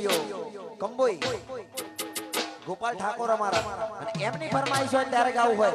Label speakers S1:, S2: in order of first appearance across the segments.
S1: Studio Kamboi Gopal Thakor અમારા. અને એમની ફરમાઈશ હોય ત્યારે ગાવું હોય.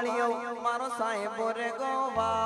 S1: વાળીઓ મારો સાહેબ રે ગોવા.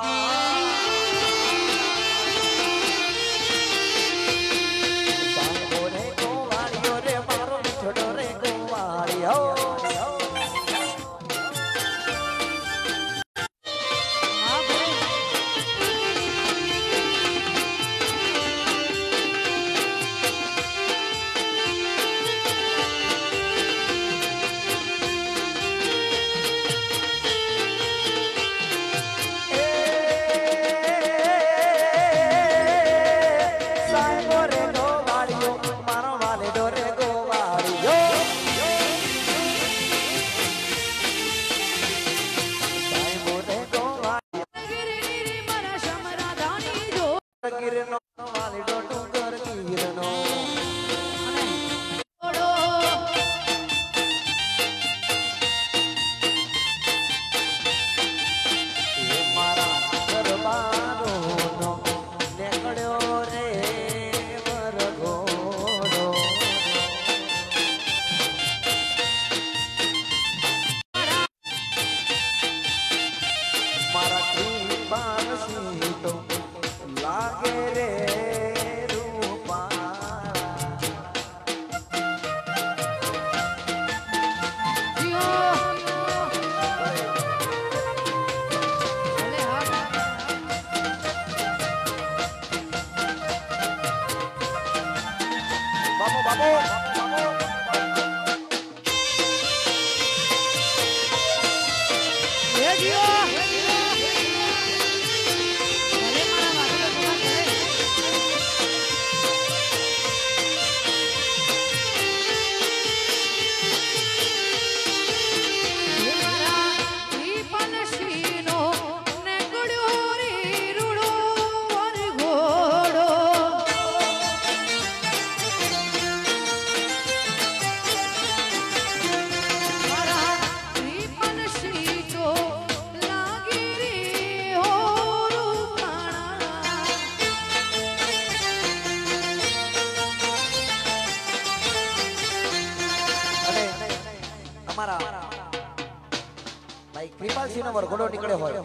S1: ઘોડો નીકળ્યો હોય.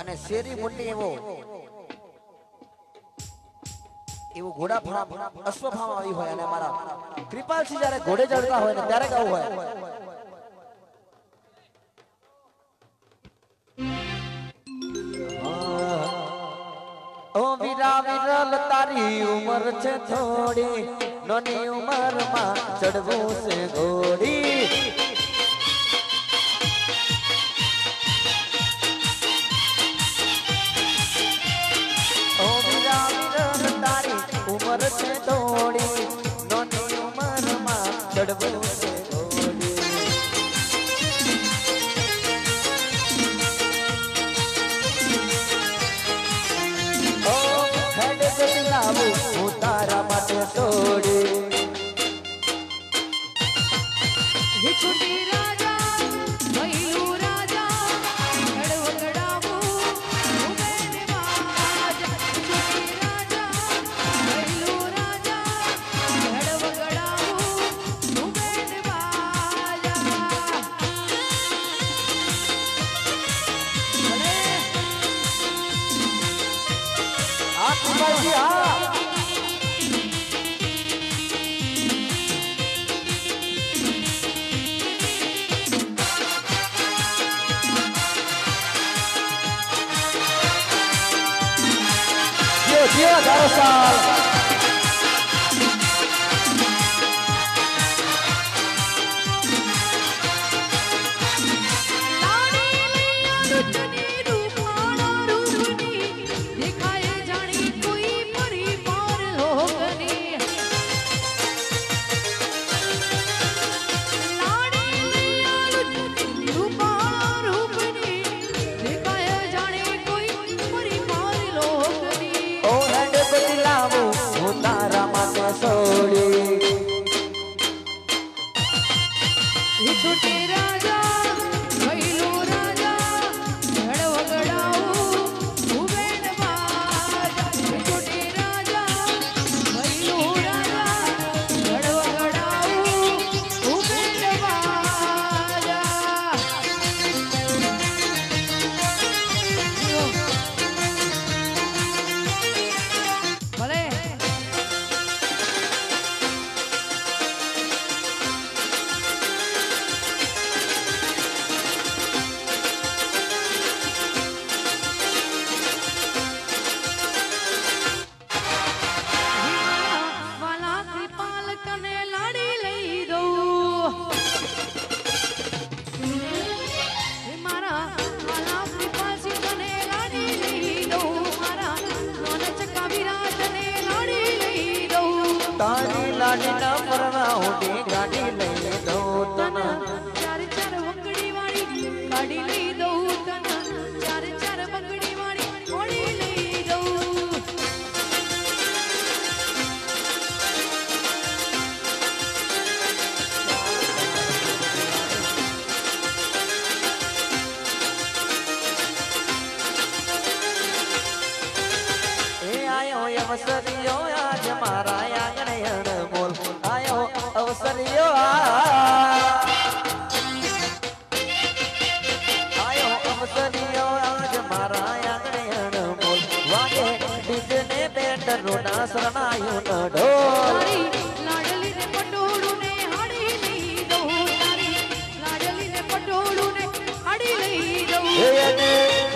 S1: અને શેરી મુન્ની એવો એવું ઘોડા ફળા અશ્વભામ આવી હોય અને મારા કૃપાલસિંહ જયારે ઘોડે ચડતા હોય ને ત્યારે ગાવું હોય. ઓ વીરા વિરલ, તારી ઉમર છે થોડી. નોની ઉમરમાં ચડવું છે ઘોડી.
S2: चढ़वो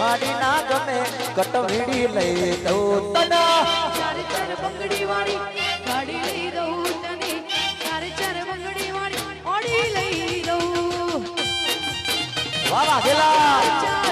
S2: વાળી ના ગમે કટવીડી લઈ દઉં તના.
S1: ચાર ચાર બંગડી વાળી ગાડી લઈ રહું તને. ચાર ચાર બંગડી વાળી ઓડી લઈ રહું
S2: વાહ વાહ ગેલા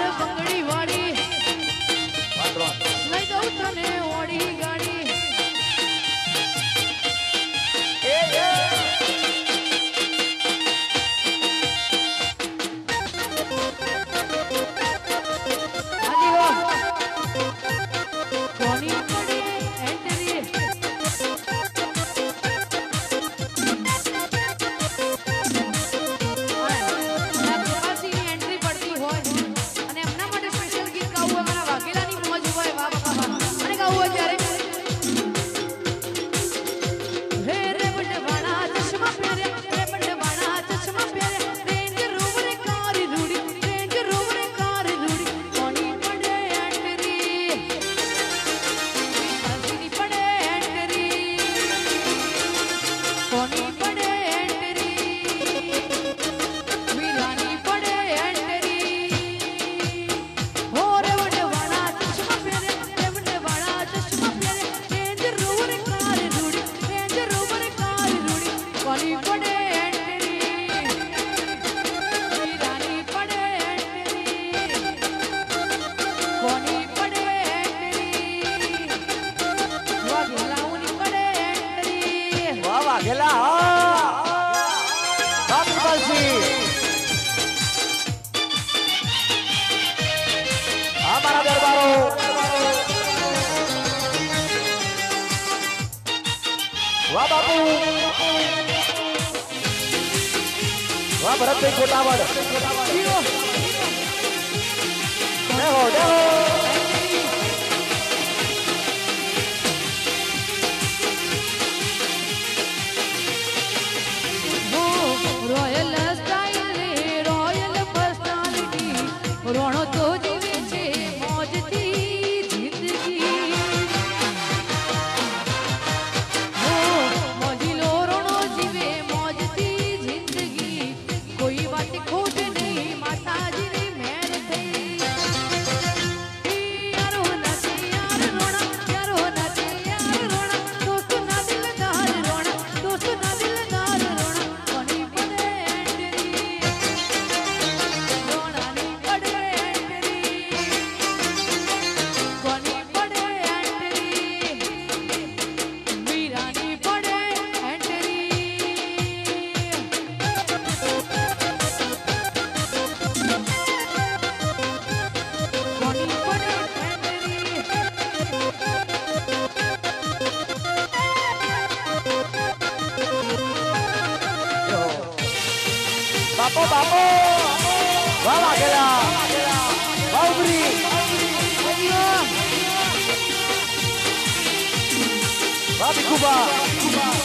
S1: Abre Cuba! Cuba.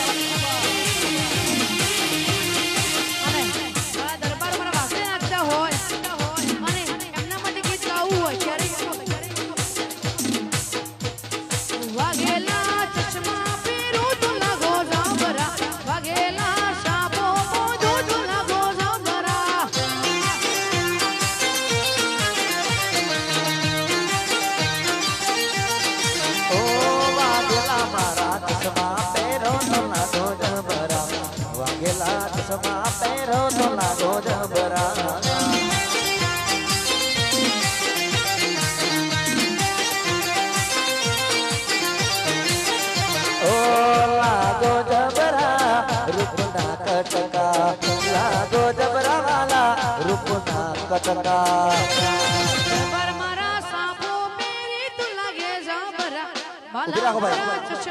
S1: પેરો તો લાગો જબરા
S2: ઓ લાગો જબરા રૂપના કટકા લાગો જબરા વાલા રૂપના કટકા ઉભી રાખો ભાઈ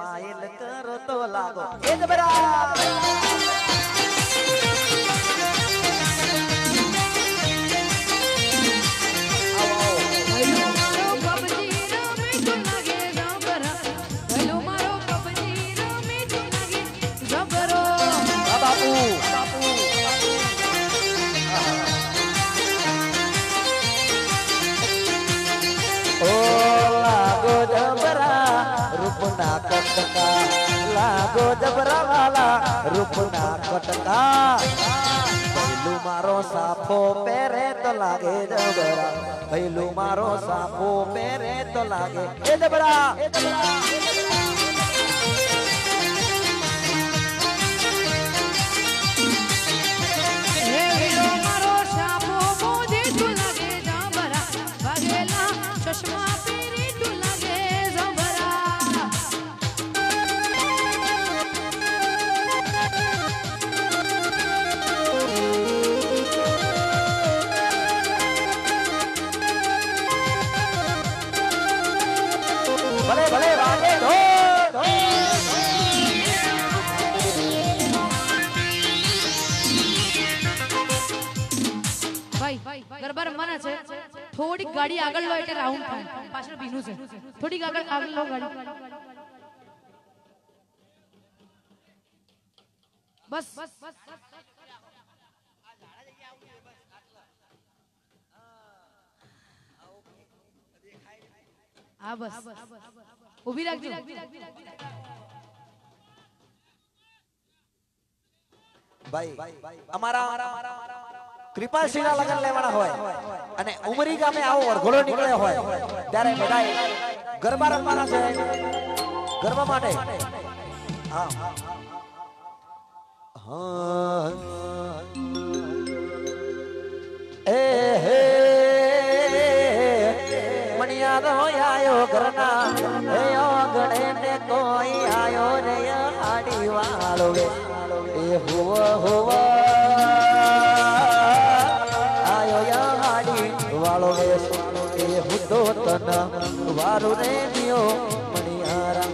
S1: સ્માઈલ કરો તો લાગો. એ જ બરાબર.
S2: લાગો
S1: વાલા રૂપના કટકા ભૈલું મારો સાફો પહેરે તો લાગે જબરા ભૈલું મારો સાફો પહેરે તો લાગે. એ જબરા એ જબરા
S2: હે ગાડી આગળ લો એટલે રાઉન્ડ થાય. પાછળ ભીનું છે. થોડીક આગળ આગળ લો ગાડી. બસ. હા, બસ. ઊભી રાખજો.
S1: ભાઈ, અમારા કૃપાલસિંહના લગ્ન લેવાના હોય અને ઉમરી ગામે આવો વરઘોડો નીકળ્યો હોય, ત્યારે બધા ગરબા રમવાના છે. ગરબા માટે. એ હે. મણિયારો આયો ઘરના. હે ઓગણે ને કોઈ આયો રે આડી વાળો એ હોવ હુવ તન વારું રે દિયો મણિયારા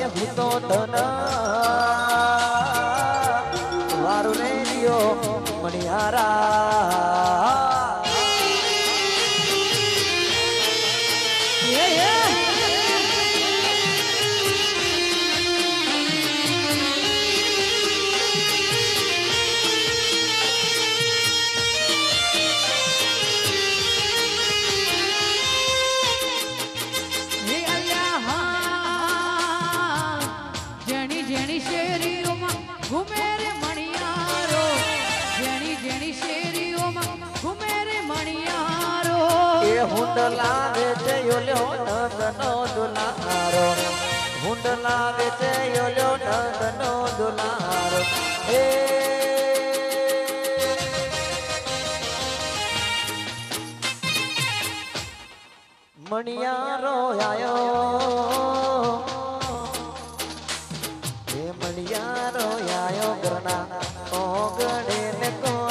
S1: એ હું તો તન વારું રે દિયો મણિયારા. હુંડ લાવે છે યોલ્યો નંદનો દુલારો. હુંડ લાવે છે યોલ્યો નંદનો દુલારો. એ મણિયારો આયો. એ મણિયારો આયો ઘરના ઓગણે ને કોઈ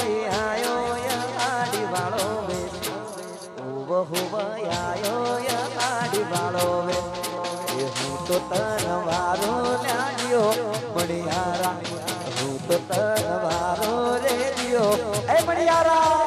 S1: ઉવ હુવ આયો યાડી વાળો વે એ હું તો તન રે દિયો એ મણિયારા!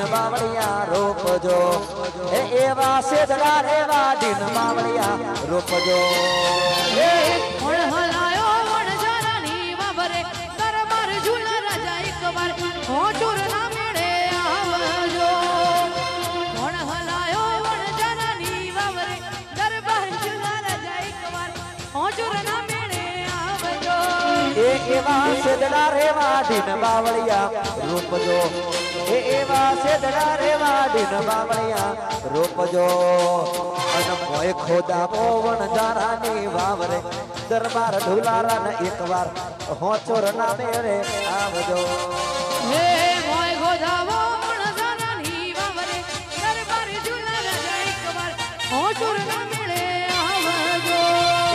S1: વાડીન બાવળિયા રોપજો. હે એવા સિજડા રેવા દિન બાવળિયા રોપજો. હે
S2: વણ હલાયો વણ જારાની વાવરે દરબાર ઝૂલા રાજા એકવાર હોટુર ના મેળે આવજો. વણ હલાયો વણ જારાની વાવરે દરબાર ઝૂલા રાજા એકવાર હોટુર ના મેળે આવજો.
S1: એ એવા સિજડા રેવા દિન બાવળિયા રોપજો. એ એવા સિજડા રે વાડીન બાવળિયા. રોપજો. અન ખોદા પોવન ને મેરે આવજો.
S2: હે મોય ગોધાવો વણ જારાની વાવરે.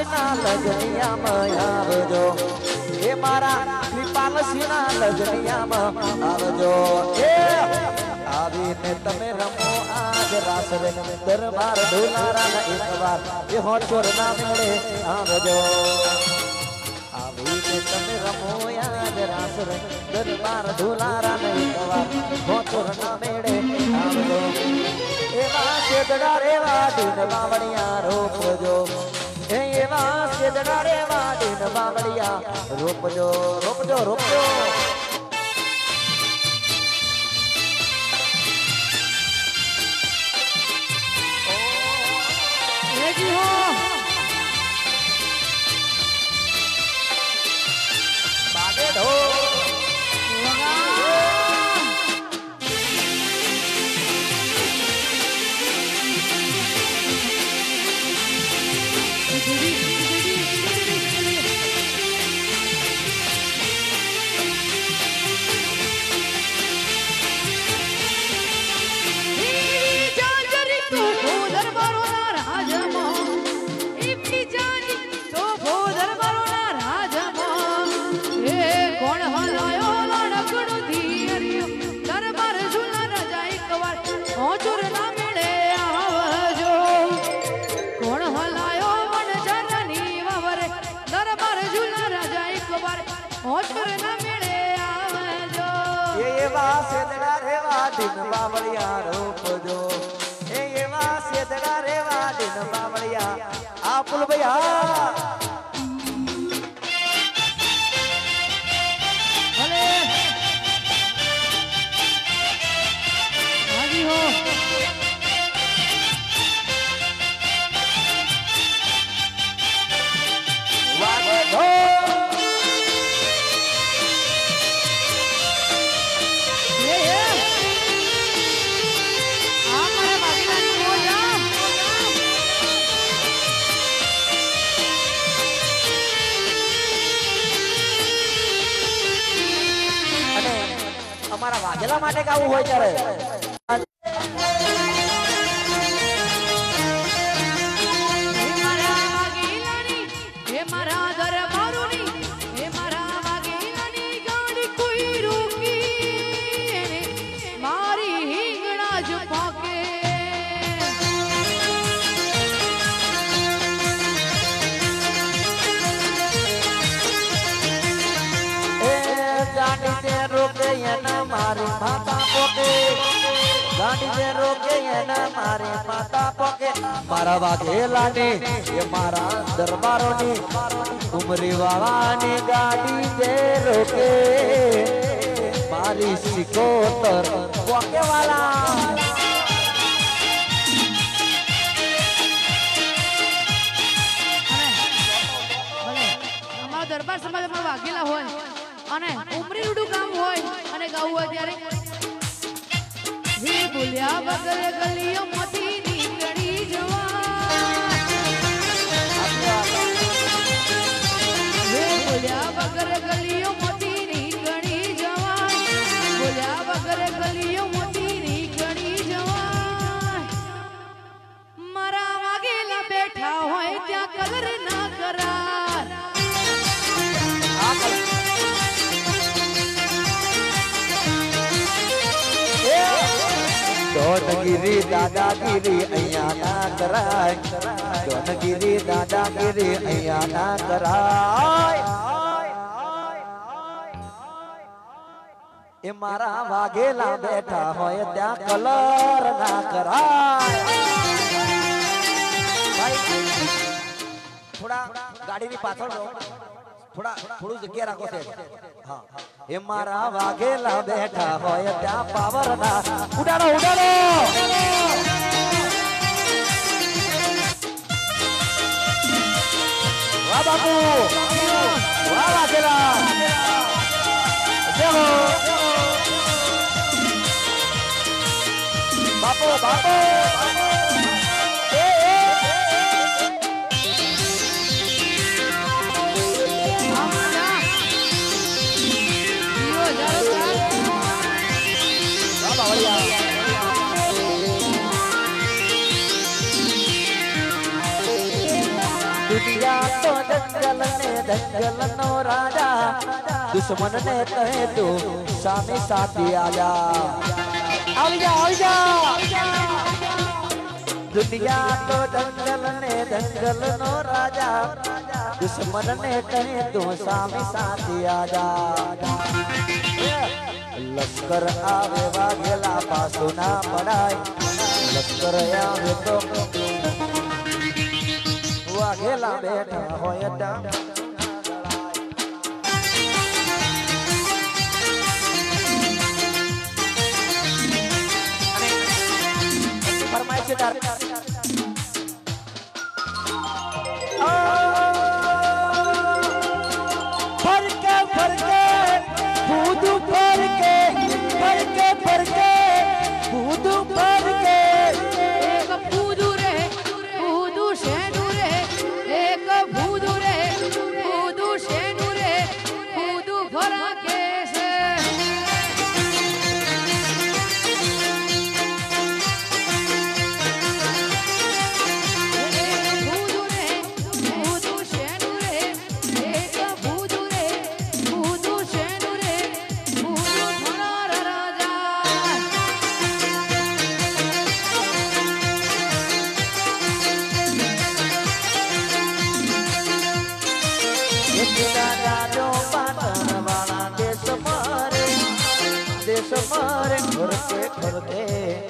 S1: કૃપાલસિંહના લગનિયામાં આવજો. એ મારા કૃપાલસિંહના લગનિયામાં આવજો. એ આવીને તમે રમો આજ રાસ રે દરબાર ઢોલારાના એકવાર એ હોચોર ના મેળે આવજો. આવીને તમે રમો આજ રાસ રે દરબાર ઢોલારાના એકવાર હોચોર ના મેળે આવજો. એવા સેદડા રેવા દિન બાવળિયા રોપજો. એવા સેદડા રેવા દિન બાવળિયા રોપજો રોપજો. રોપજો
S2: રેજી હો.
S1: બાવળિયા રોપજો. એ એવા સેદડા રેવા દિન બાવળિયા. આ પુલ ભૈયા વાઘેલા આવું હોય ત્યારે. ઉમરી વાળાની ગાડી તે રોકે મારી સિકોતર દાનગીરી દાદાગીરી, અહીંયા ના કરાય. એ મારા વાઘેલા બેઠા હોય ત્યાં કલર ના કરાય. થોડા ગાડીની પાછળ રહો. થોડા, થોડું જગ્યા રાખો છે. એ મારા વાઘેલા બેઠા હોય ત્યાં પાવર ના ઉડાડો ઉડાડો! વાહ બાપુ વાહ વાઘેલા દેવો બાપો બાપો
S2: दंगल
S1: ने तो दंगल तो नो राजा दुश्मन ने कहे तो तू सामी साथी आजा दुनिया तो दंगल ने दंगल नो राजा। दुश्मन ने कहे तू सामी साथी आजा लश्कर आवे वागेला पासुना पड़ाई लश्कर आवे तो વાઘેલા બેઠા હોય
S2: ડામ Para mais de
S1: से भर दे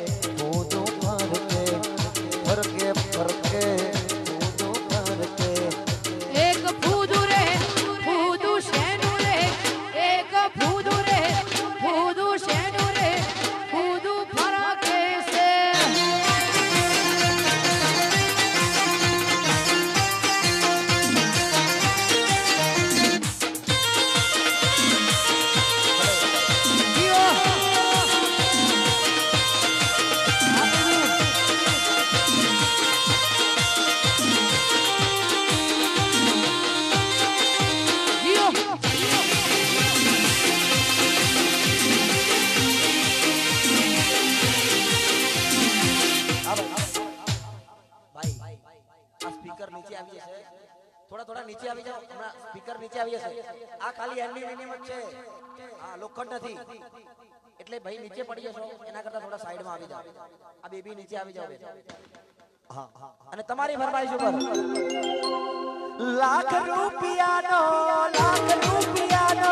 S1: નીચે પડી જશો, એના કરતા થોડા સાઈડમાં આવી જાઓ. આ બેબી નીચે આવી જાવ અને તમારી ફરમાઈશ ઉપર. લાખ રૂપિયાનો લાખ રૂપિયાનો.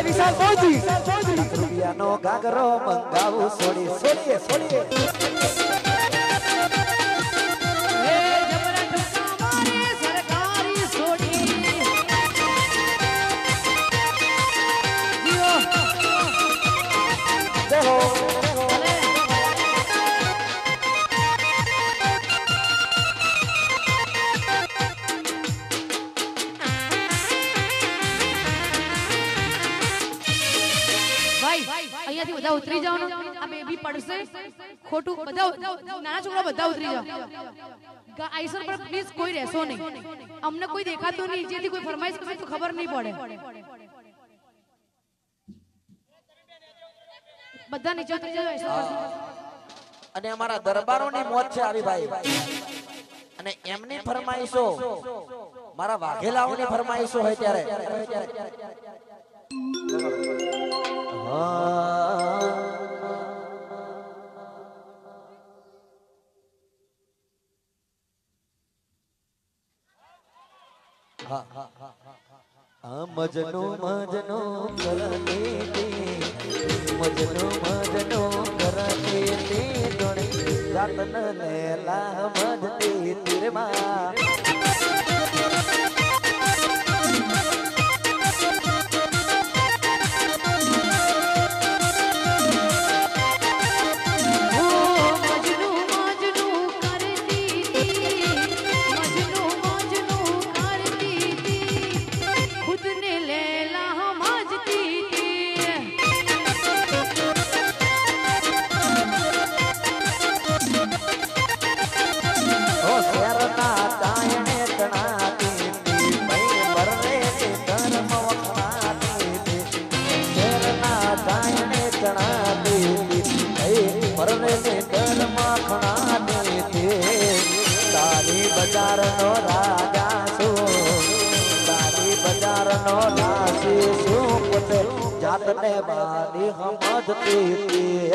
S1: ભાઈ વિશાલ મોજી રૂપિયાનો ગાગરો મંગાવું
S2: સોળી સોળીએ સોળીએ. પડશે? ખોટું બધા નાના છોકરા બધા ઉતરી જાઓ. આઈસર પર પ્લીઝ કોઈ રહેશો નહીં. અમને કોઈ દેખાતું નહીં. જેથી કોઈ ફરમાઈશ કરે તો ખબર નહીં પડે. બધા નીચે ઉતરી જાઓ
S1: અને અમારા દરબારોની મોત છે આવી ભાઈ અને એમની ફરમાઈશો મારા વાઘેલાઓની ફરમાઈશો હોય ત્યારે. હા. મજનો મજનો કરતી મજનો મજનો કરતી તે દોણી જાતન લેલા મજતે તીરમાં જાતને બાની સમજતી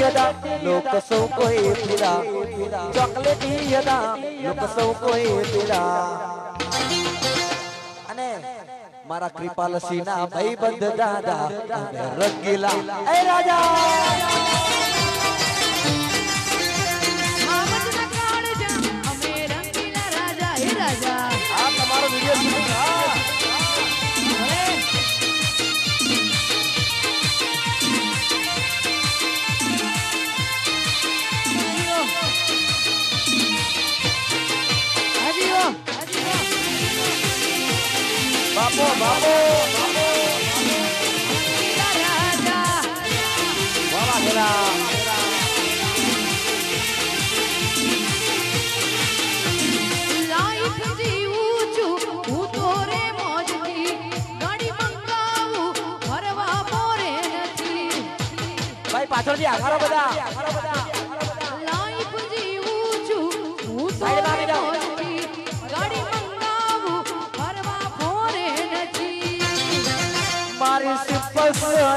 S1: યદા, લોક સૌ કોઈ પીડા. ચોકલેટી યદા, લોક સૌ કોઈ પીડા. અને મારા કૃપાલસિંહ ના ભાઈબંધ દાદા અમે રંગીલા. એ રાજા!
S2: મોરે નથી
S1: ભાઈ પાછળથી આખારો બધા.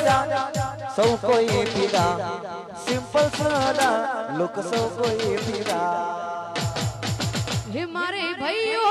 S1: સિમ્પલ સૌ કોઈ પીડા સિમ્પલ સાદા લોક સૌ કોઈ પીડા.
S2: હે મારે ભાઈઓ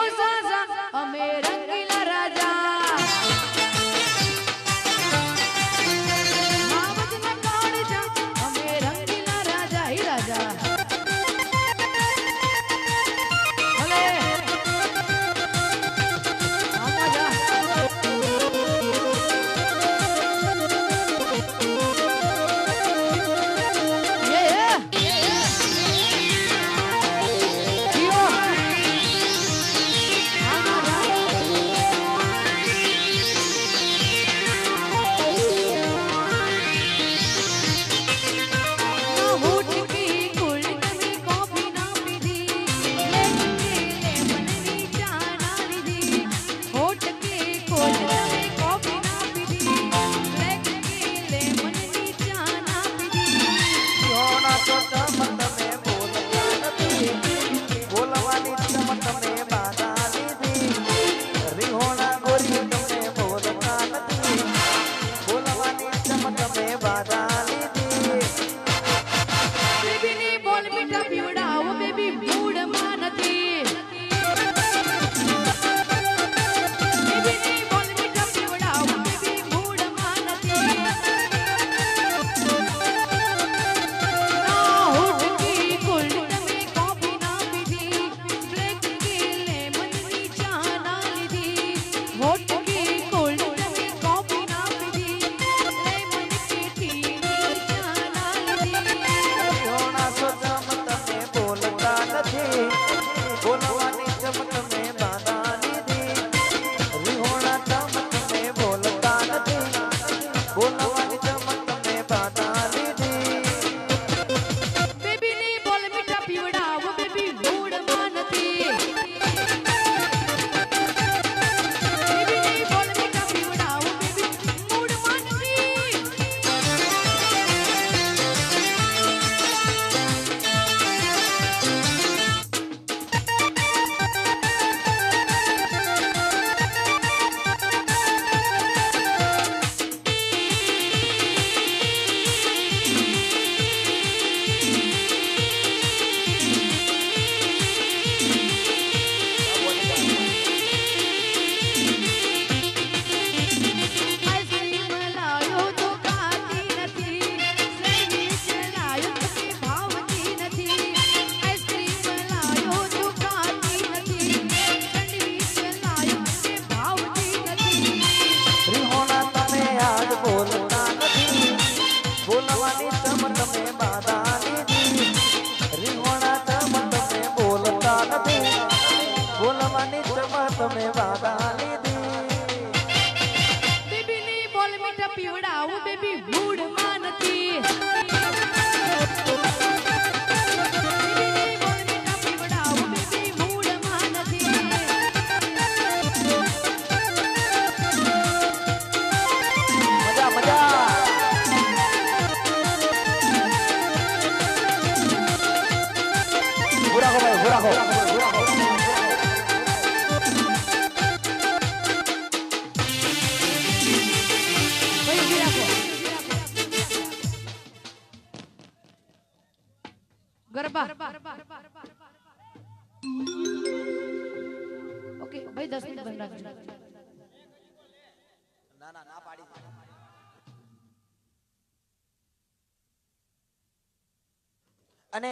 S1: અને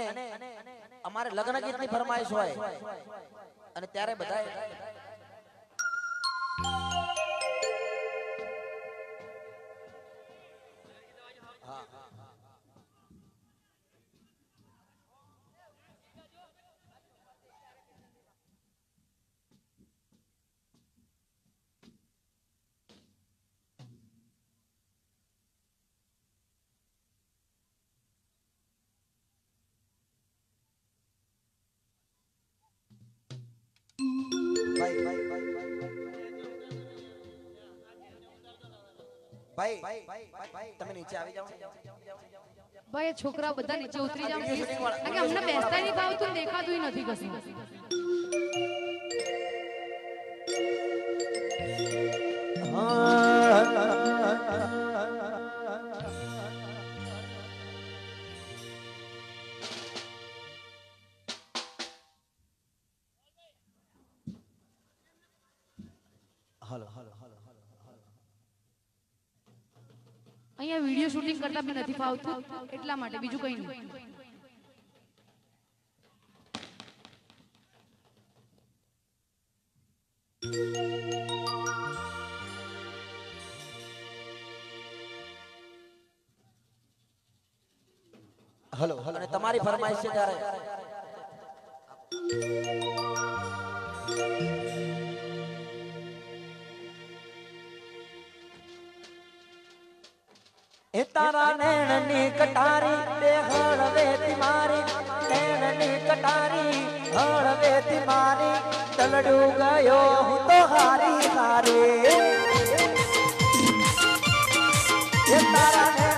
S1: અમારે લગ્ન ગીતની ફરમાઈશ હોય. અને ત્યારે બધા ભાઈ તમે નીચે આવી જાઓ
S2: ભાઈ છોકરા બધા નીચે ઉતરી જાવ કે અમને બેસતા નહીં ભાવતું દેખાતું નથી કશું. બી નથી ફાવતું? એટલા માટે બીજું કંઈ નહીં.
S1: Hello hello. અને તમારી ફરમાઈશ છે ત્યારે. એ તારા નૈણની કટારી તે હળવેતી મારી, નૈણની કટારી હળવેતી મારી. તલડું ગયો હું તો હારી હારી. તારા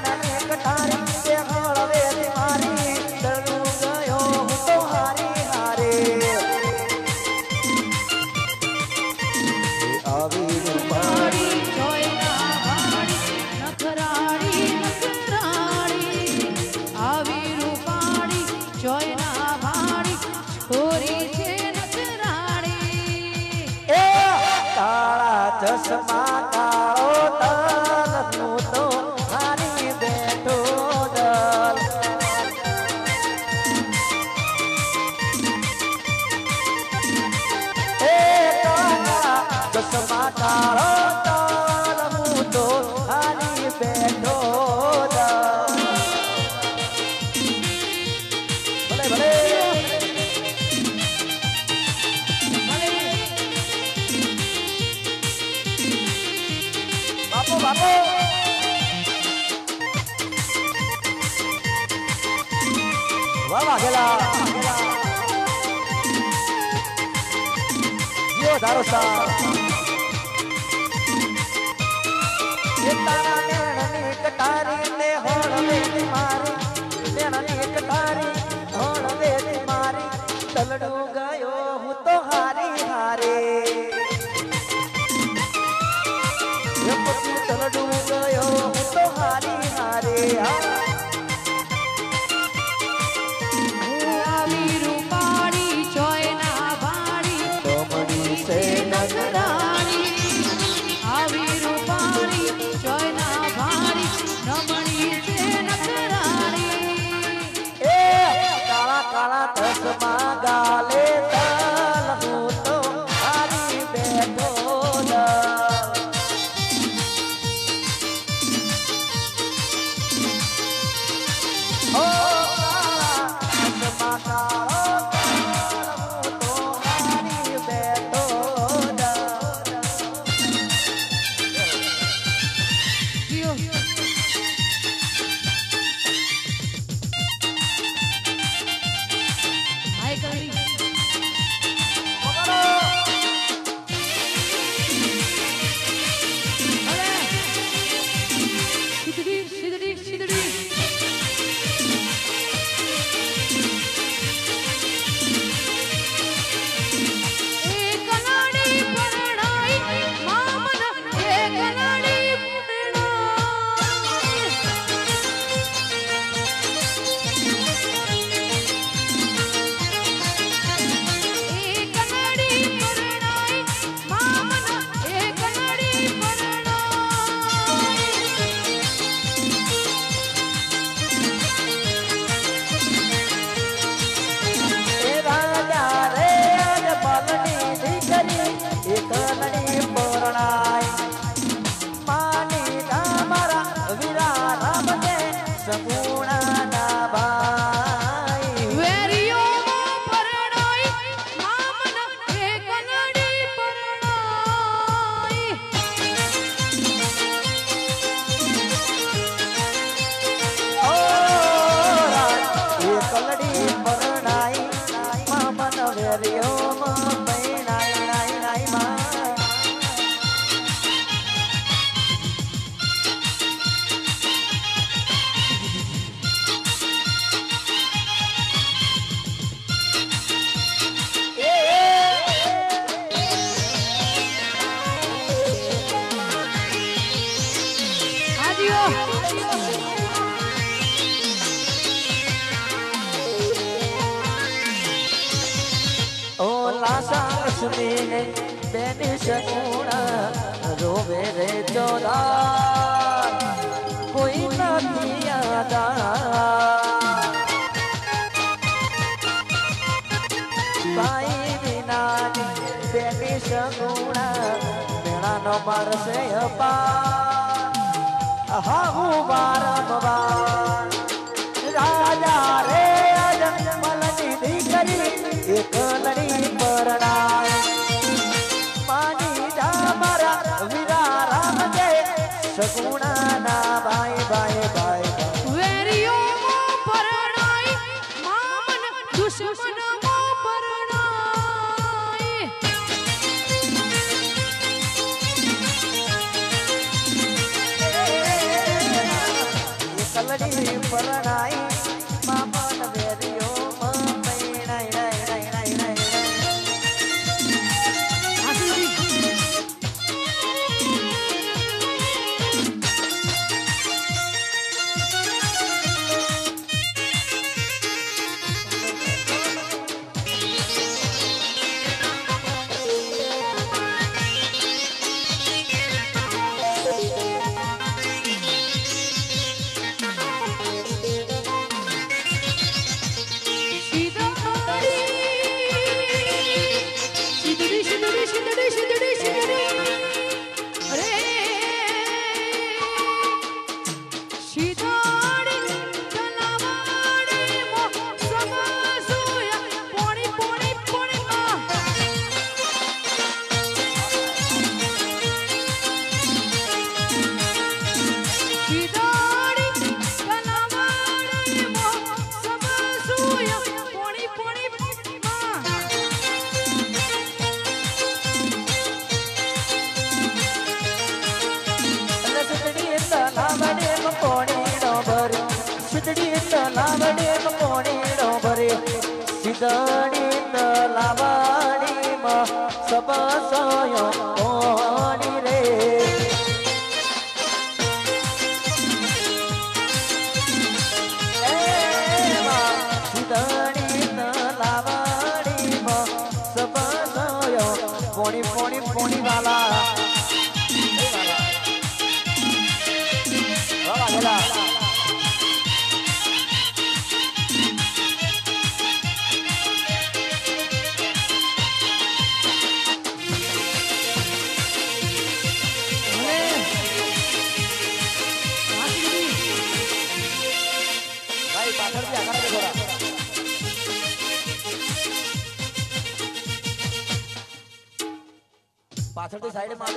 S1: I don't my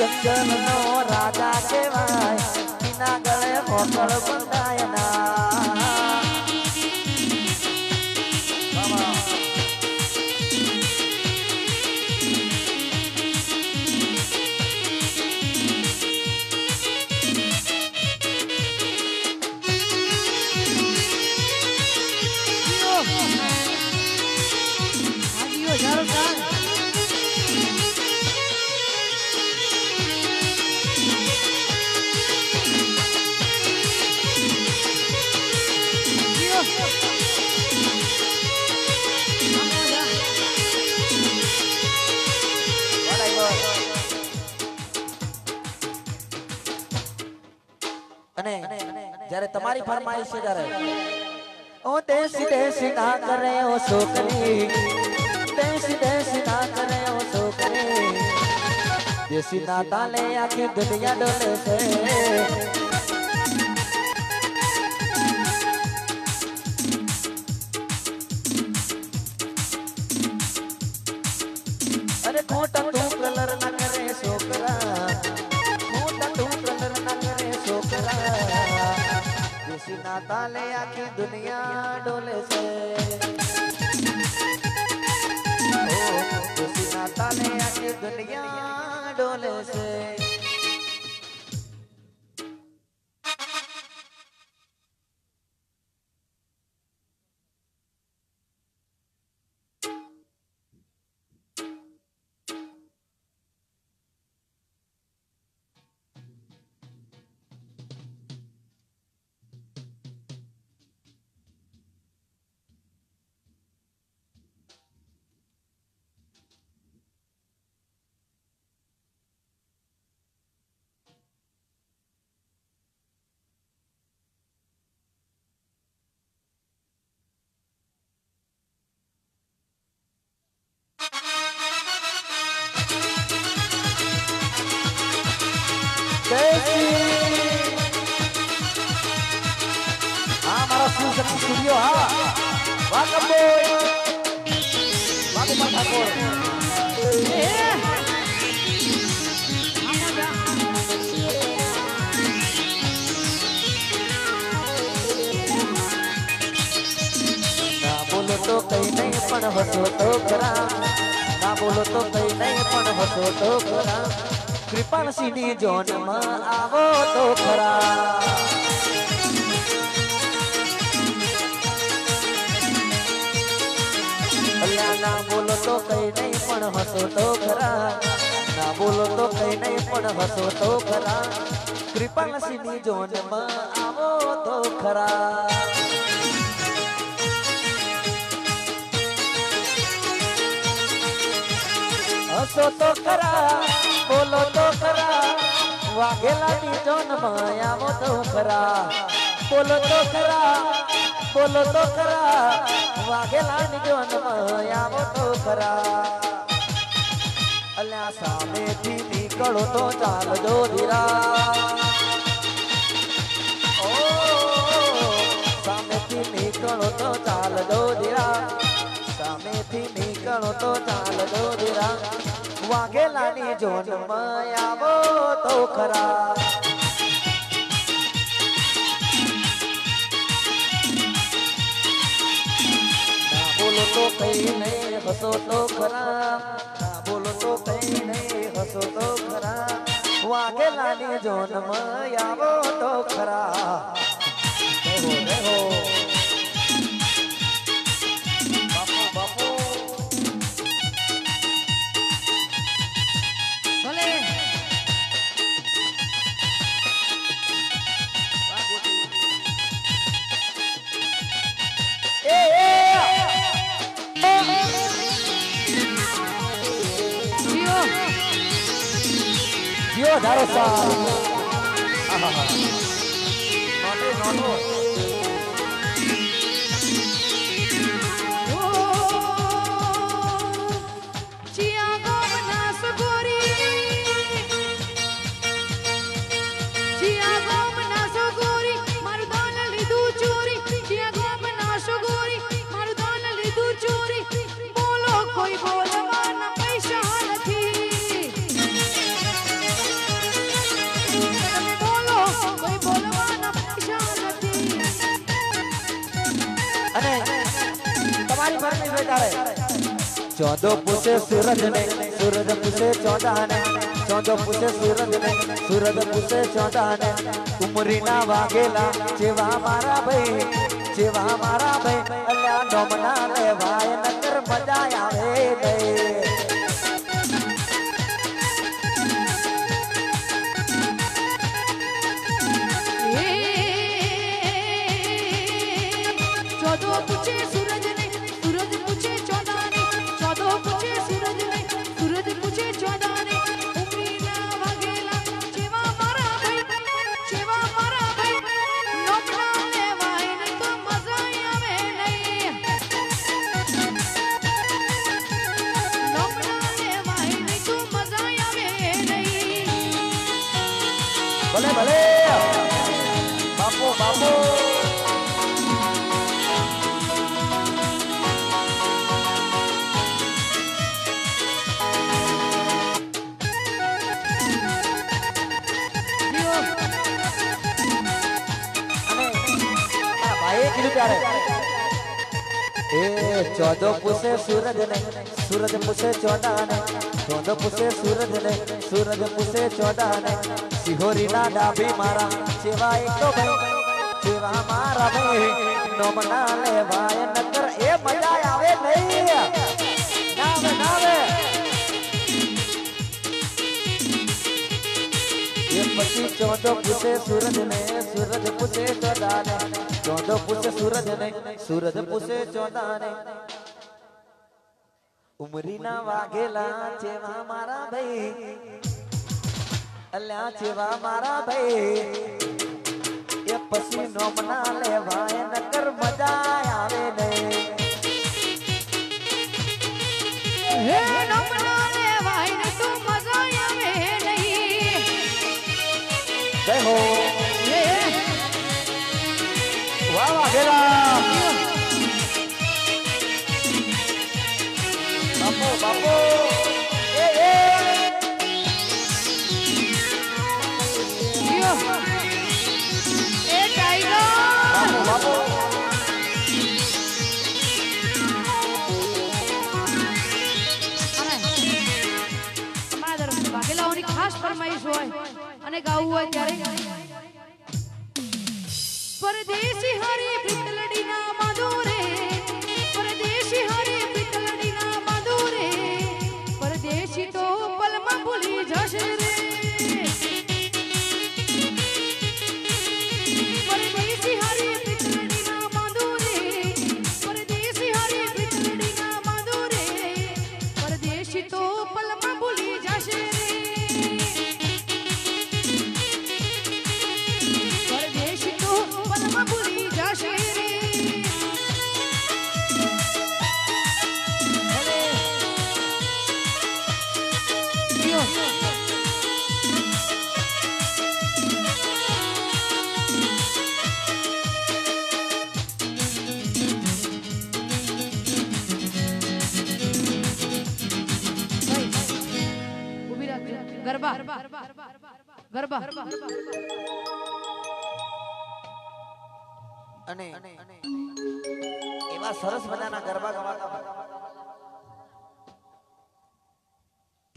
S1: જગન નો રાજા
S2: કહેવાય. એના ગળે
S1: મોકળ બંધાયના. ત્યારે તમારી ફરમાઈશ છે ઓ દેશ દેશ ના કરે ઓ છોકરી. દેશ દેશ ના કરે ઓ છોકરી. દેશી ના તાલે આખી દુનિયા ડોલે છે. બોલો તો કઈ નહીં પણ હતો તો ખરા. કૃપાણસિંહની જોનમાં આવો તો ખરા. ના બોલો તો કઈ નહીં પણ હસો તો ખરા. ના બોલો તો કઈ નહીં પણ હસો તો ખરા. કૃપાણસિંહની જોનમાં આવો તો ખરા. હસો તો ખરા બોલો તો ખરા વાઘેલાની જોન માયાવો તો ખરા બોલો તો ખરા બોલો તો ખરા વાઘેલાની જોન માયાવો તો ખરા અલ્યા સામેથી નીકળો તો ચાલજો ધીરા સામેથી નીકળો તો ચાલજો ધીરા સામેથી નીકળો તો ચાલજો ધીરા વાઘેલાની જોનમાં આવો તો ખરા ના બોલો તો કઈ નહીં હસો તો ખરા ના બોલો તો કઈ નહીં હસો તો ખરા વાઘેલાની જોનમાં આવો તો ખરા દેહો દેહો
S2: જીઓ
S1: ચોદો પૂછે સૂરજ ને સૂરજ પૂછે ચોદા ને ચોદો પૂછે સૂરજ ને સૂરજ પૂછે ચોદા ને ઉમરી ના વાગેલા જેવા મારા ભાઈ જેવા મારા ભાઈ અલ્યા નોમના લેવાય નકર મજા આવે નહીં
S2: ચોદો પૂછે સૂરજ ને સૂરજ પૂછે ચોદા ને ચોદો પૂછે સૂરજ ને સૂરજ પૂછે ચોદા ને
S1: સિહોરી ના ડાબી મારા જેવા એક ભાઈ જેવા મારા ભાઈ નોમના લેવાય નકર એ મજા આવે નહીં. પછી ચોદો પૂછે સૂરજ ને સૂરજ પૂછે ચોદા ને પૂછે સૂરજ ને સૂરજ પૂછે ચોદા ને વાઘેલા જેવા અલ્યા જેવા મારા ભાઈ એ પછી નોમના લેવાય નકર મજા
S2: ગાવું હોય ત્યારે. પરદેશી હરી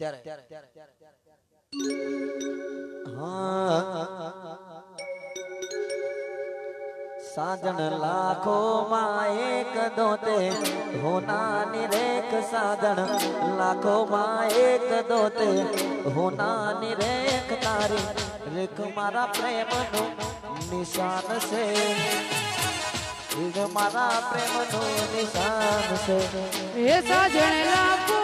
S1: ત્યારે. સાજણ લાખો માં એક દોતે, હોનાની રેખ સાજન લાખો માં એક દોતે, હોનાની રેખ તારી, રેખ મારા પ્રેમનું નિશાન છે. મારા પ્રેમનું નિશાન છે.
S2: એ સાજણ લાખો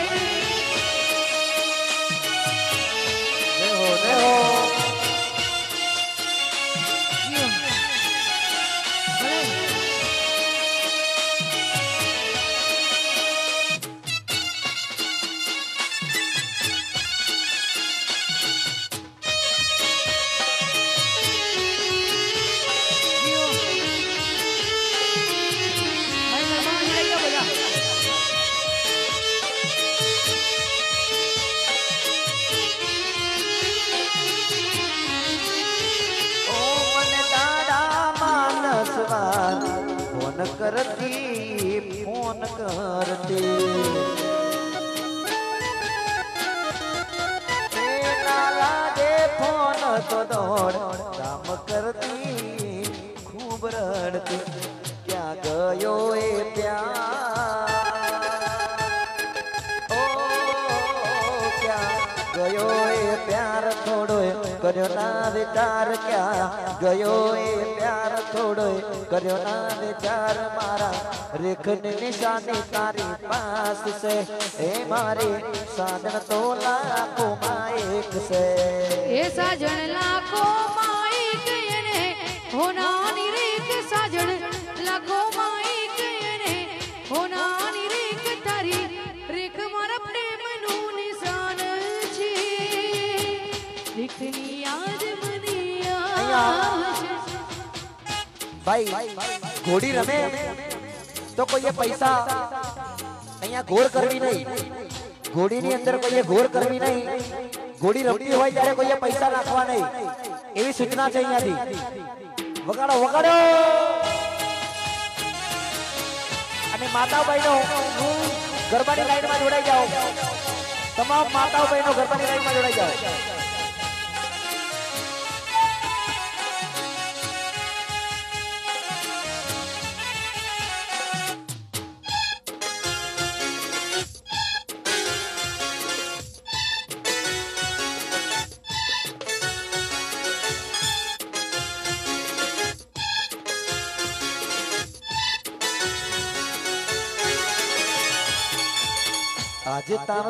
S2: ભાઈ,
S1: ઘોડી રમે, તો કોઈએ પૈસા અહીંયા ઘોર કરવી નહીં. ઘોડીની અંદર કોઈએ ઘોર કરવી નહીં. ઘોડી રમતી હોય ત્યારે કોઈએ પૈસા નાખવા નહીં. એવી સૂચના છે અહીંયાથી. વગાડો વગાડો! અને માતા બહેનો ગરબાની લાઈનમાં જોડાઈ જાઓ તમામ માતાઓ બહેનો ગરબાની લાઈનમાં જોડાઈ જાઓ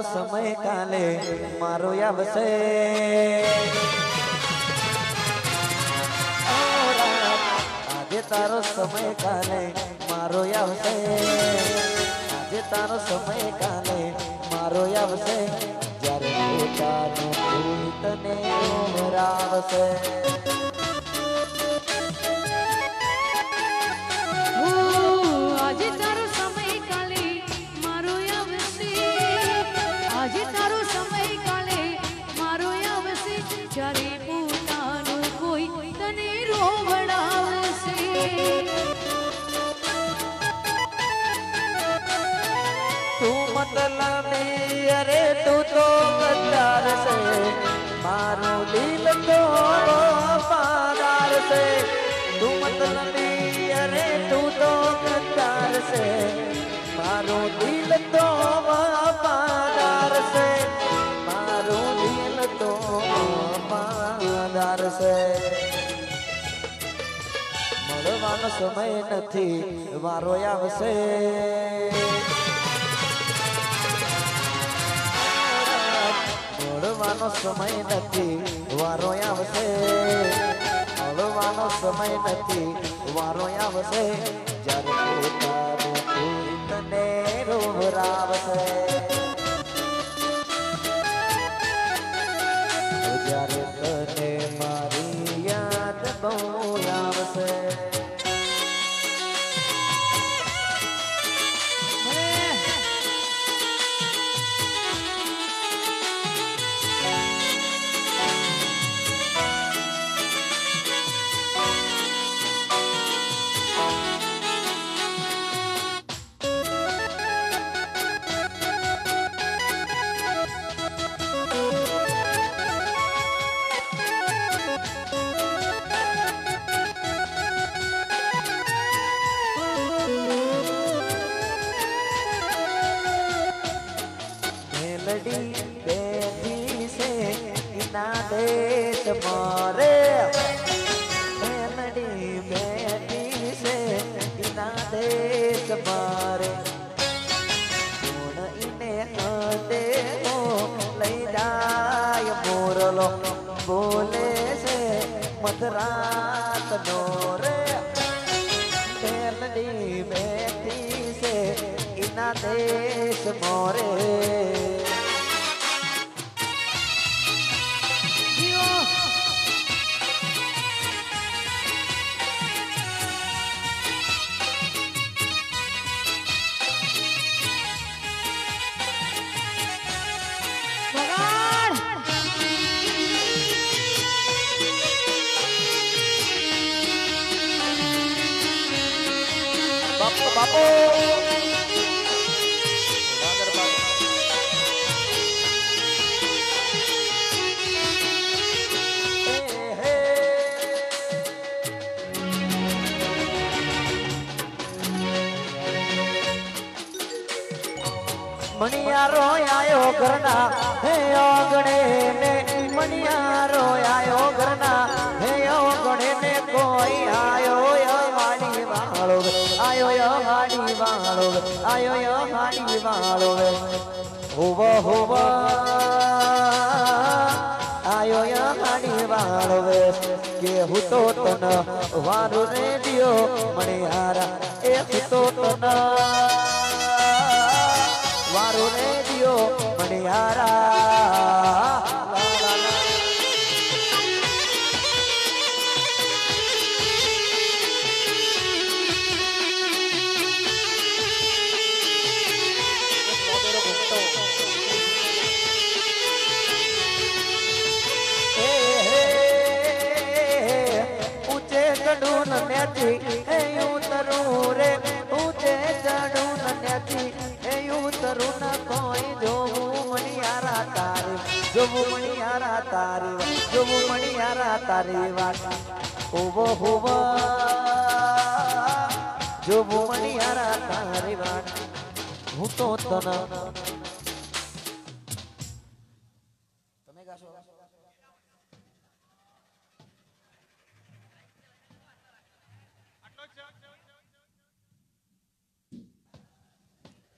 S1: સમય કાલે મારો આવશે. આજે તારો સમય કાલે મારો આવશે. આજે તારો સમય કાલે મારો આવશે. જ્યારે પોતાનું તને આવશે મતલબી અરે તું મારું દિલ તો છે. મારું દિલ તો વફાદાર છે. મારું દિલ તો વફાદાર છે. મળવાનો સમય નથી, વારો આવશે. મળવાનો સમય નથી વારો આવશે. મળવાનો સમય નથી વારો આવશે. જ્યારે પોતાનું તને રોવરાવશે ચડું નથી હે ઉતરું રે ઊંચે ચડું નથી હે ઉતરું ન કોઈ, જોવું મણિયારા તારી, જોવું મણિયારા તારે, જોવું મણિયારા તારે વાત. હોવો હોવો, જોવું મણિયારા તારે વાત. હું તો તને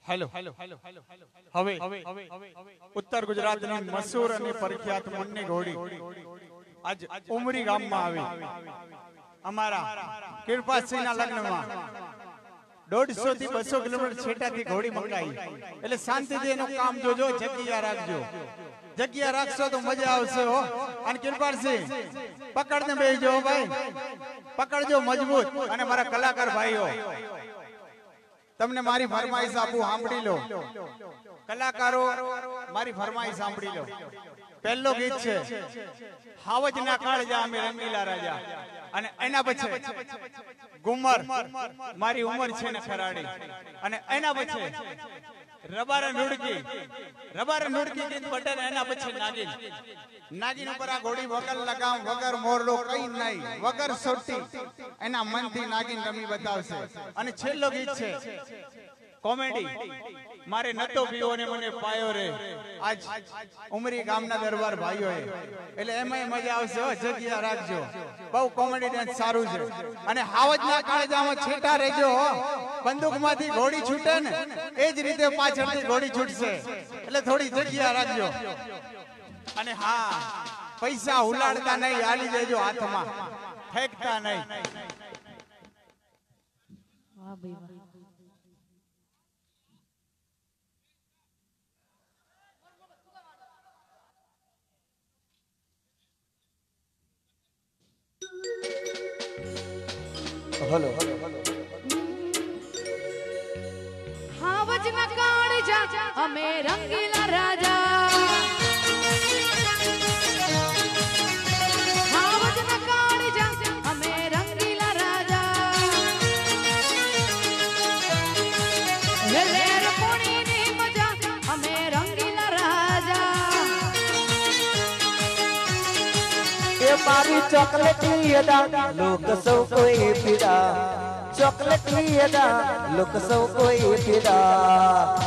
S3: હેલો. હવે ઉત્તર ગુજરાતની મશહૂર અને પ્રખ્યાત મનની ઘોડી આજ ઉમરી ગામમાં આવી. અમારા કૃપાસિંહના લગ્નમાં દોઢસો થી બસો કિલોમીટર છેટાથી ઘોડી મંગાઈ. એટલે શાંતિથી એનું કામ જોજો જગ્યા રાખજો. જગ્યા રાખશો તો મજા આવશે હો. અને કિરપાલસિંહ પકડને બેસજો ભાઈ. પકડજો મજબૂત. અને મારા કલાકાર ભાઈઓ તમને મારી ફરમાઈશ આપું, સાંભળી લો. કલાકારો, મારી ફરમાઈશ સાંભળી લો. પહેલો ગીત છે હાવજ ના કાળજા અમે રંગીલા રાજા. અને એના પછી ગુમર, મારી ઉંમર છે ને ખરાડી. અને એના પછી રબાર નુડકી રબાર નુડકી ગીત બટન એના પછી નાગીન. નાગીન ઉપર આ ઘોડી વગર લગામ, વગર મોરલો કઈ નહીં, વગર સોટી. એના મનથી નાગીન રમી બતાવશે. અને છેલ્લો ગીત છે, કોમેડી. મારે નતો પીવો ને મને પાયો રે. આજ ઉમરી ગામના દરબાર ભાઈઓ એટલે એમાંય મજા આવશે જગ્યા રાખજો. બહુ કોમેડી ડાન્સ સારું છે. અને હાવજના કાળજામાં છેટા રહેજો હો. બંદૂકમાંથી ઘોડી છૂટે ને. એ જ રીતે પાછળથી ઘોડી છૂટશે. એટલે થોડી જગ્યા રાખજો. અને હા પૈસા હુલાડતા નહીં આલી દેજો હાથમાં. ફેંકતા નહીં.
S2: વાહ ભાઈ વાહ
S1: હલો હલો
S2: હાવજ ના કાળજા અમે
S1: મારી ચોકલેટી અદા, લોક સૌ કોઈ પીડા. ચોકલેટી અદા, લોક સૌ કોઈ પીડા.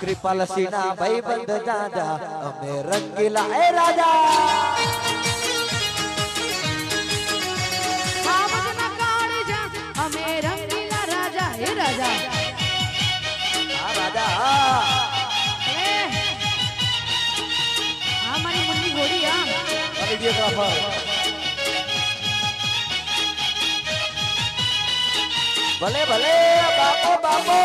S1: કૃપાલ સિંહના ભાઈ બંધ દાદા, અમે રંગીલા રાજા. ભલે ભલે બાપો બાપો.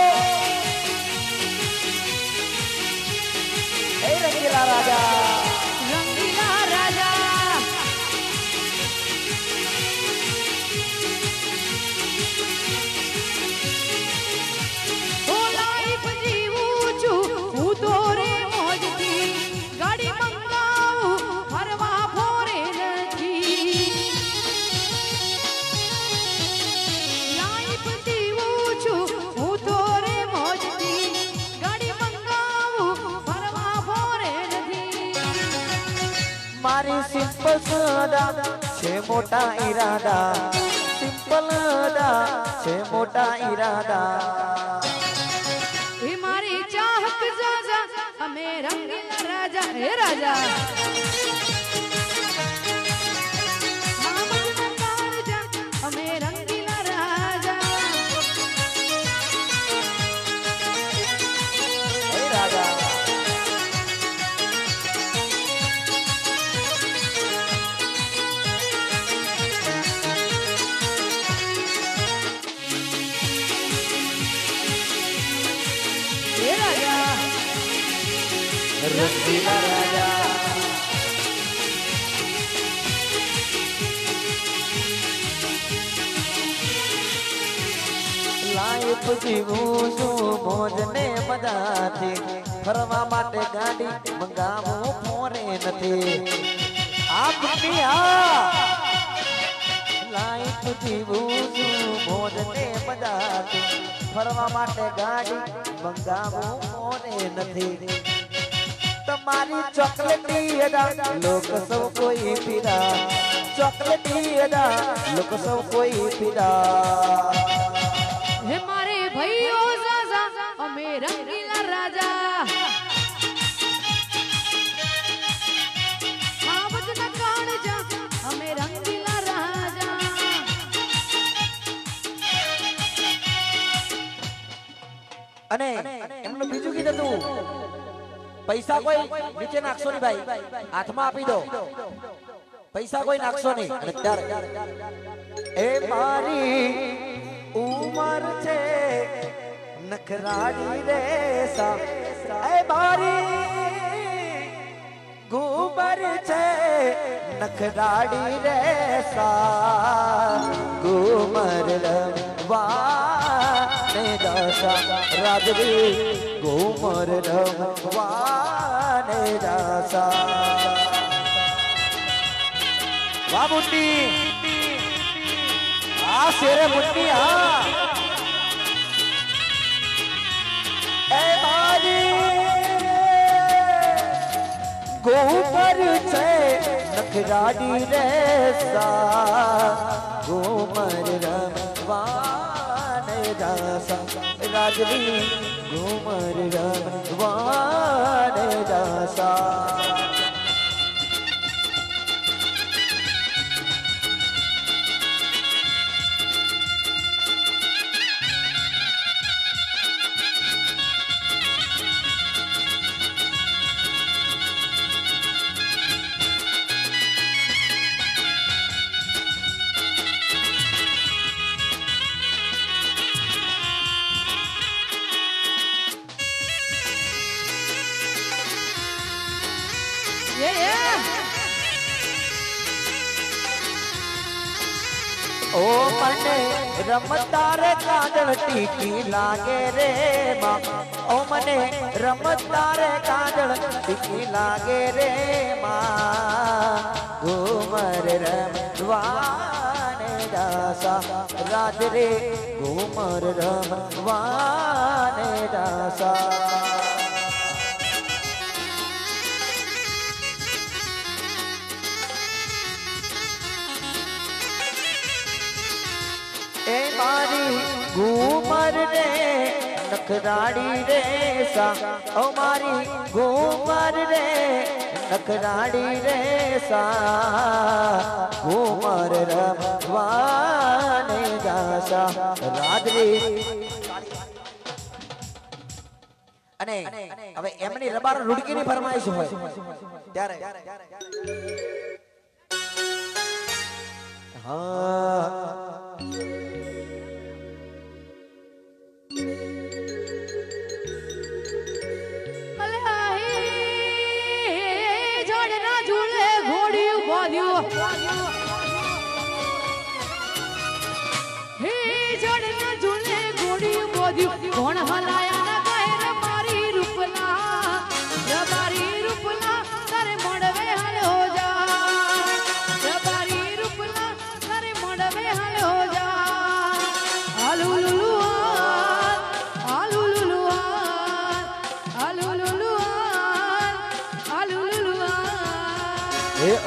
S1: સદા છે મોટા ઈરાદા સિમ્પલ અદા છે મોટા ઈરાદા
S2: એ મારી ચાહક જાજા અમે રંગીલા રાજા હે રાજા
S1: લાઈફ જીવું છું મોજ ને મજાથી ફરવા માટે ગાડી મંગાવું ફોરે નથી આ દુનિયા લાઈફ જીવું છું મોજ ને મજાથી ફરવા માટે ગાડી મંગાવું ફોરે નથી તમારી ચોકલેટી અદા. લોક સૌ કોઈ પીડા. ચોકલેટી અદા. લોક સૌ કોઈ પીડા.
S2: હે મારે ભાઈઓ જાજા અમે રંગીલા રાજા.
S1: અને એમનું બીજું કીધું તું પૈસા કોઈ નીચે નાખશો નહીં ભાઈ. હાથમાં આપી દો. પૈસા કોઈ નાખશો નહીં. એ મારી ઉમર છે નખરાડી રે સા. એ મારી ગુબર છે નખરાડી રે સા. ગુમર રમવા ને દાસા રાજવી ઘુમર રમવાને દાસા વાહ બુટ્ટી આ શેરે બુટ્ટી હા એ બાજી ગોબર છે નખરાડી રે સા રમવાને દાસા રાજવી ઘુમર રમવાને દાસા. રમતા રે કાજળ ટીકી લાગે રે માં ઓ મને રમતા રે કાજળ ટીકી લાગે રે માં ઘુમર રમવાને દાસા રાજ રે, ઘુમર રમવાને દાસા એ મારી ઘુમર રે નખરાડી રે સા. ઓ મારી ઘુમર રે નખરાડી રે સા. ઘુમર રમવાને જાસા રાજરી અને હવે એમની રબાર રૂડકીની ફરમાઈશ હોય. ત્યારે હા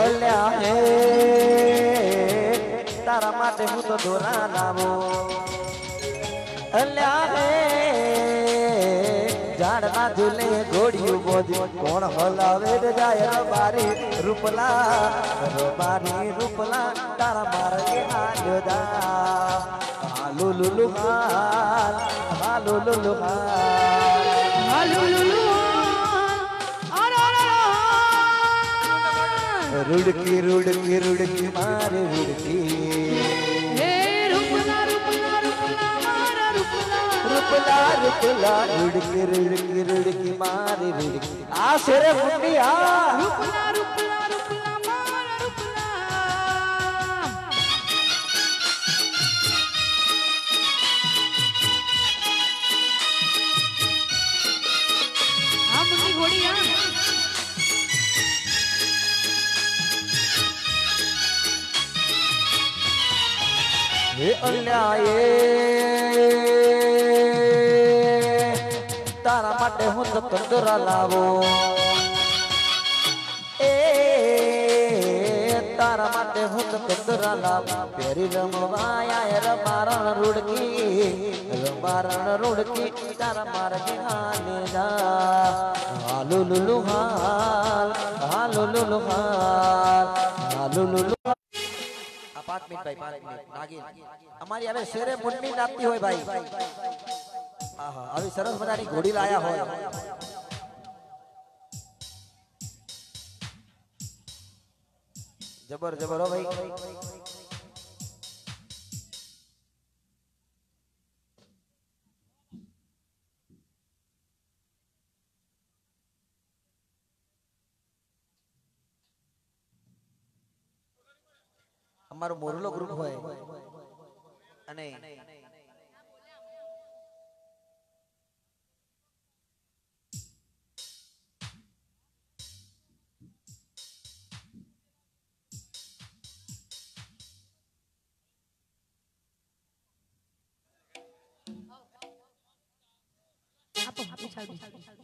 S1: અલ્યા હે. તારા માટે હું તો દોરા લાવો અલ્યા હે. ઝાડના ઝૂલે ઘોડિયું બોધ્યું કોણ હલાવે જાય રબારી રૂપલા? રબારી રૂપલા તારા માર્ગે હાલ્યો દા હાલુ લુલુ હાલ હાલુ લુલુ હાલ
S2: હાલુ લુલુ.
S1: રૂડકી રૂડકી રૂડકી મારે રૂડકી.
S2: રૂપલા રૂપલા
S1: રૂડકી રૂડકી રૂડકી મારી રૂડકી આ શેરે મુંડી આ
S2: રૂપલા રૂપલા રૂપલા મારા રૂપલા આ મુંડી ઘોડી આ
S1: હે અલ્યા એ માટે હું તો કંદોરા લાવો. એ તારા માટે હું તો કંદોરા લાવો. પેરી રમવાયા રમારણ રૂડકી રમારણ રૂડકી, તારા માર્ગે હાલે જા. હાલુ લુલુ હાલ હાલુ લુલુ હાલ હાલુ લુલુ પાંચ મિનિટ ભાઈ પાંચ મિનિટ નાગીન અમારી હવે શેરે મુંડની નાપતી હોય ભાઈ. આહા, આવી સરસ મજાની ઘોડી લાયા હોય. જબર જબર હો ભાઈ. અમારું મોરલો ગ્રુપ હોય. અને
S2: આપો પીછાડી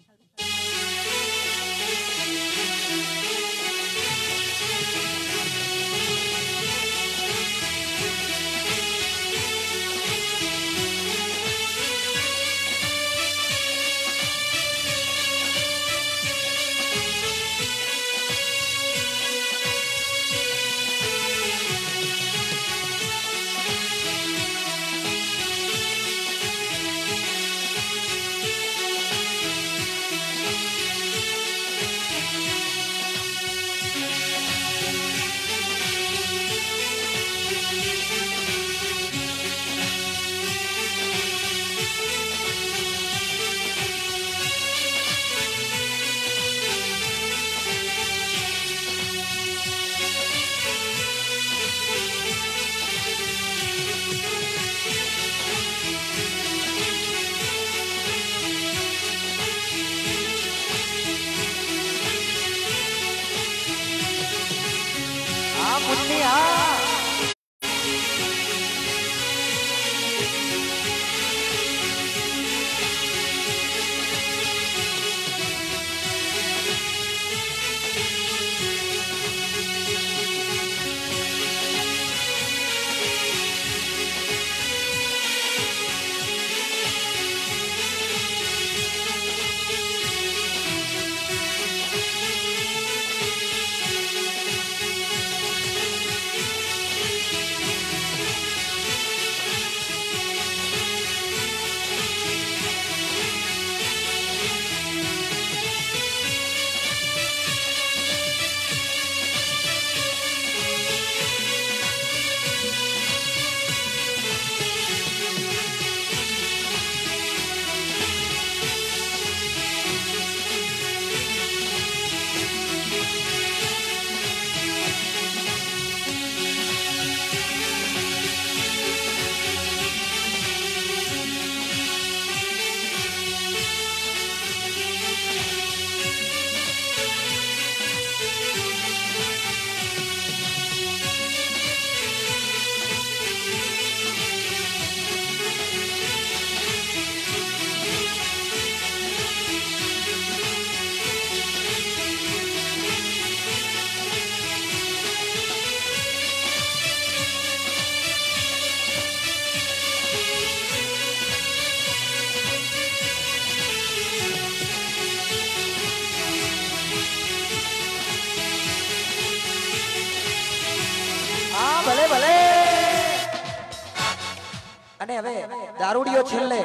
S1: હવે દારૂડિયો છેલ્લે.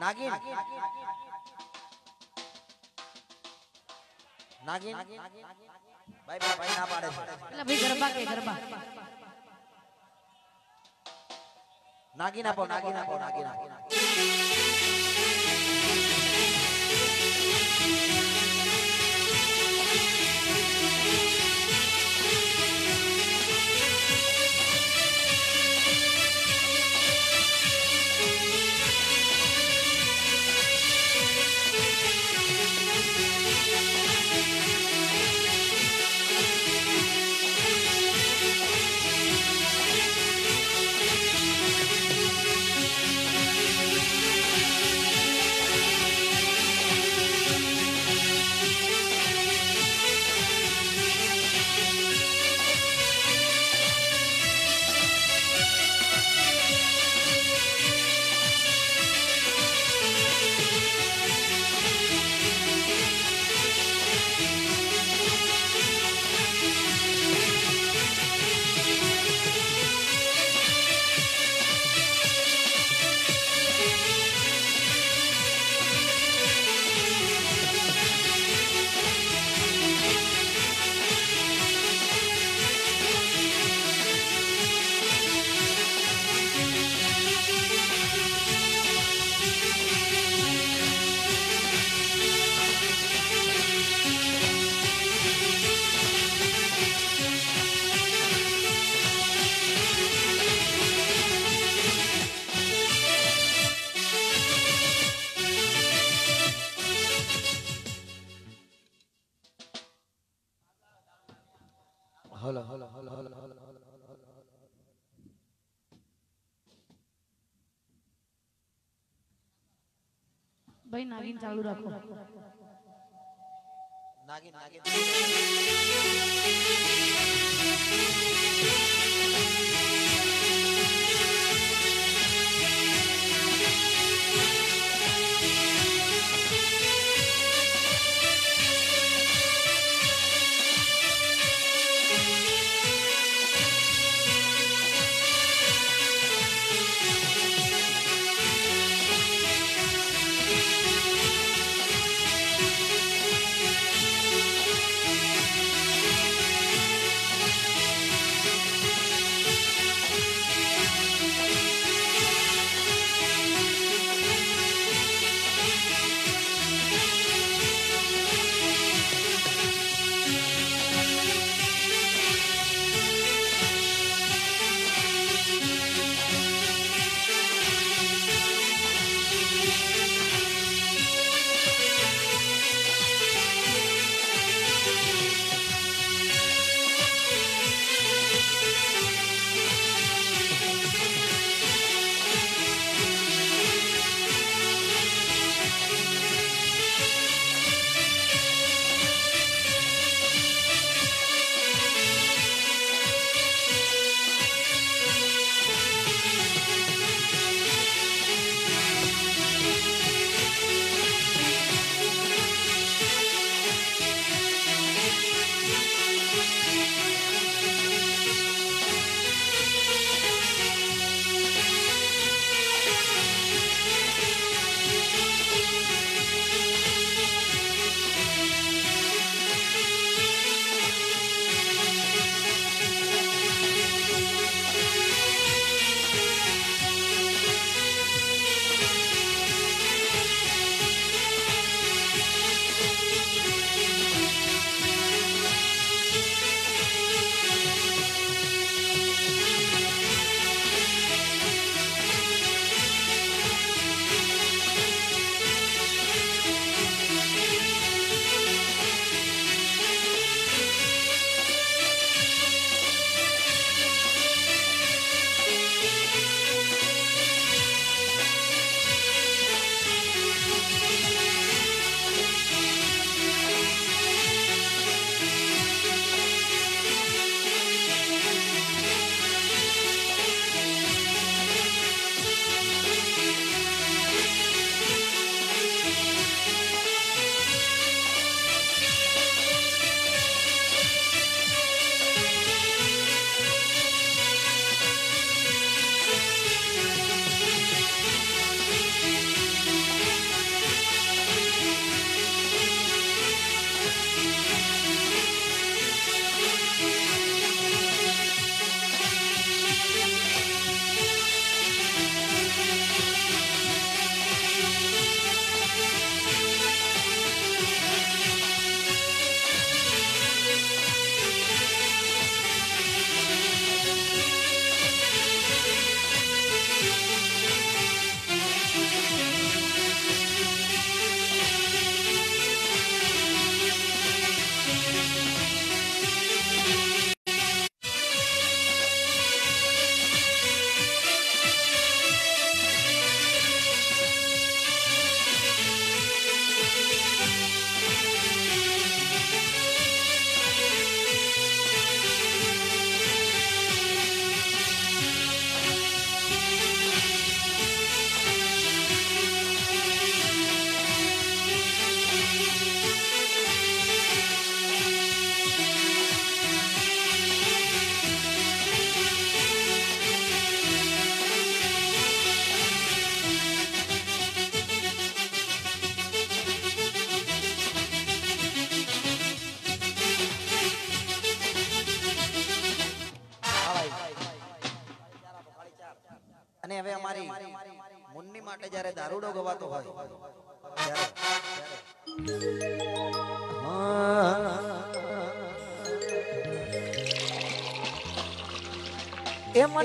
S1: નાગિન. નાગિન. ભાઈ ભાઈ ભાઈ ના પાડે છે.
S2: એટલે ભાઈ ગરબા કે ગરબા?
S1: નાગિન આપો નાગિન આપો નાગિન આપો.
S2: ભાઈ નાગિન ચાલુ રાખો.
S1: નાગિન નાગિન.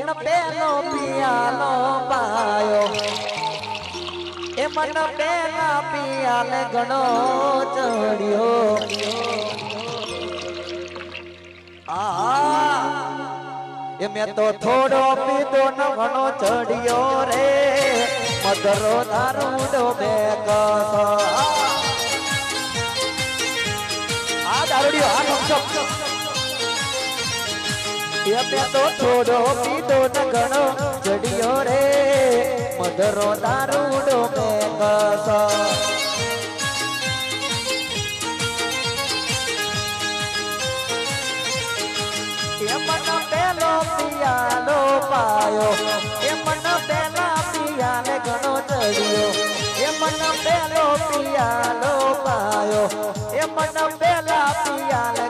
S1: મન પેલો પિયાલો પાયો. એ મન પેલા પિયાલે ઘણો ચડ્યો. આ એ મેં તો થોડો પીધો ન ઘણો ચડ્યો રે. મધરો દારૂડો બે કસ આ દારૂડિયો, આ નમસપ એ મેં તો થોડો પીધો ન ઘણો ચડિયો રે. મધરો દારૂડો મન પેલો પિયાનો પાયો એ મન પેલા પિયાને ઘણો ચડ્યો એ મન પેલો પિયાનો પાયો એ મન પેલા પિયાને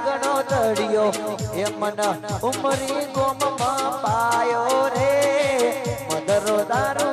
S1: ઘણો ચડ્યો એ મન ઉમરી ગોમમાં પાયો રે. મધરો દારૂડો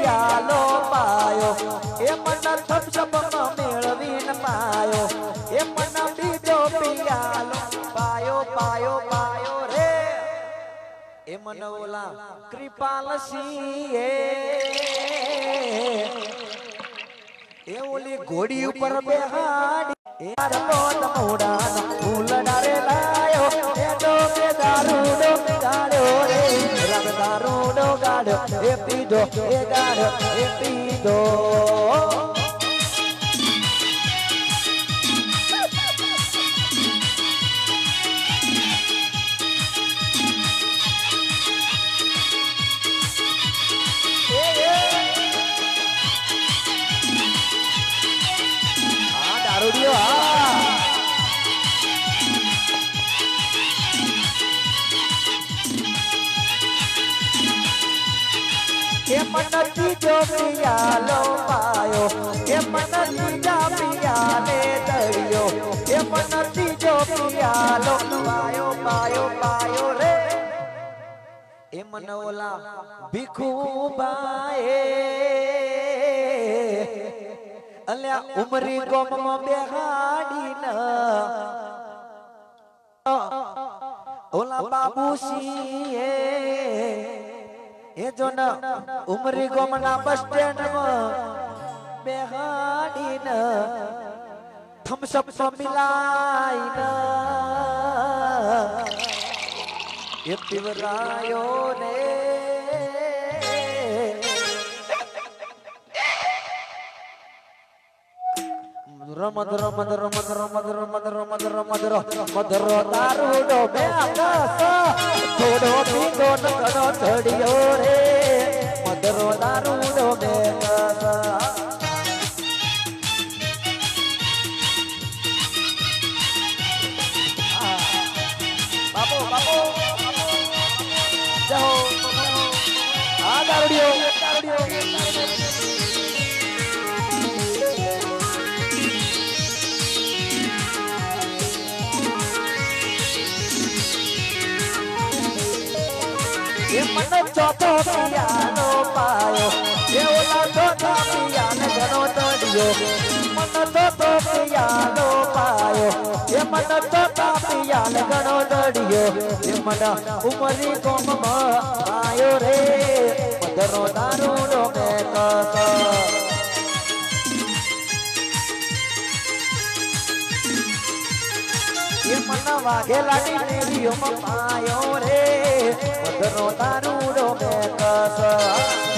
S1: પિયાલો પાયો. એ મન થપસપમાં મેળવીને પાયો. એ મન બીજો પિયાલો. પાયો પાયો પાયો રે. એ મન ઓલા કૃપાલ સિંહે એ ઓલી ઘોડી ઉપર બેહાડી. એ રમોત મોડાનો ફૂલડા રે લાયો એ ડોકે રે. રગ દારૂડો ગાડ્યો એ પીધો એ ગાડ્યો એ પીધો. એ મન ત્રીજો પિયાલો પાયો એ મન ત્રીજા પિયાલે દળ્યો એ મન ત્રીજો પિયાલો પાયો પાયો પાયો રે એ મન ઓલા ભીખુબાએ અલ્યા ઉમરી ગોમમાં બેહાડી ન ઓલા બાબુસિંહે એ જો ન ઉમરી ગોમના બસ સ્ટેન્ડમાં બેહાડી ન થમ્સઅપ સો મિલાઈ ન એ પીવરાયો ને રમત રમત રમત રમત રમત રમત રમત રમત દારૂડો બે થોડો પીધો ન ઘણો ચડ્યો રે મધરો દારૂડો બે બાપો મન ચોથો પિયાનો પાયો. એ ઓલા ચોથા પિયાને ઘણો ચડ્યો મન ચોથો પિયાનો પાયો. એ મન ચોથા પિયાને ઘણો ચડ્યો એ મન ઉમરી કોમમાં આયો રે. મધરો દારૂડો મેં કસ વાઘેલા ની મેરીઓ મપાયો રે. તારું રો મેં કસ